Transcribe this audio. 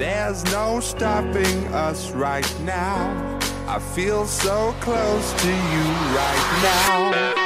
There's no stopping us right now. I feel so close to you right now.